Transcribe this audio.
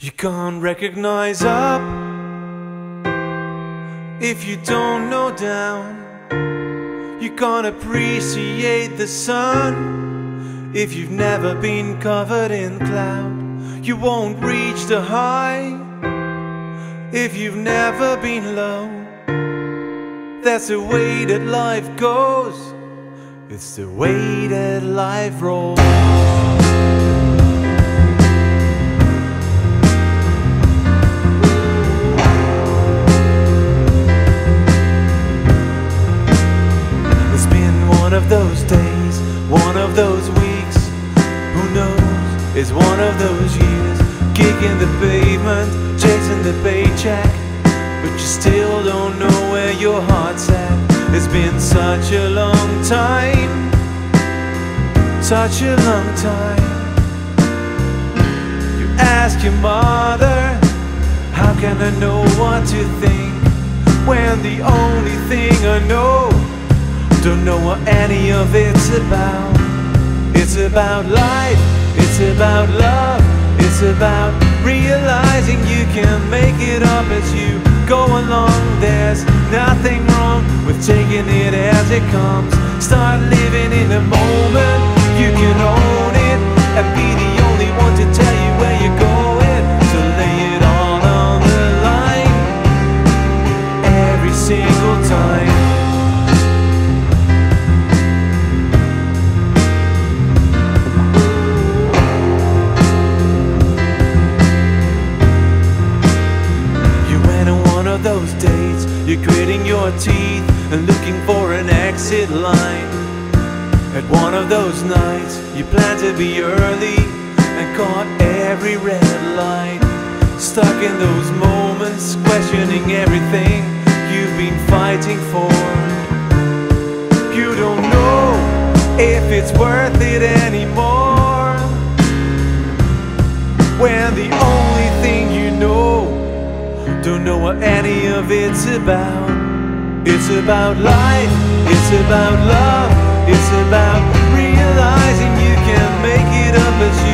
You can't recognize up if you don't know down. You can't appreciate the sun if you've never been covered in cloud. You won't reach the high if you've never been low. That's the way that life goes. It's the way that life rolls. Those days, one of those weeks. Who knows? It's one of those years. Kicking the pavement, chasing the paycheck. But you still don't know where your heart's at. It's been such a long time, such a long time. You ask your mother, How can I know what to think? When the only thing I know don't know what any of it's about. It's about life, it's about love, it's about realizing you can make it up as you go along. There's nothing wrong with taking it as it comes. Start teeth and looking for an exit line. At one of those nights, you plan to be early and caught every red light. Stuck in those moments, questioning everything you've been fighting for. You don't know if it's worth it anymore. When the only thing you know don't know what any of it's about. It's about life, it's about love, it's about realizing you can make it up as you.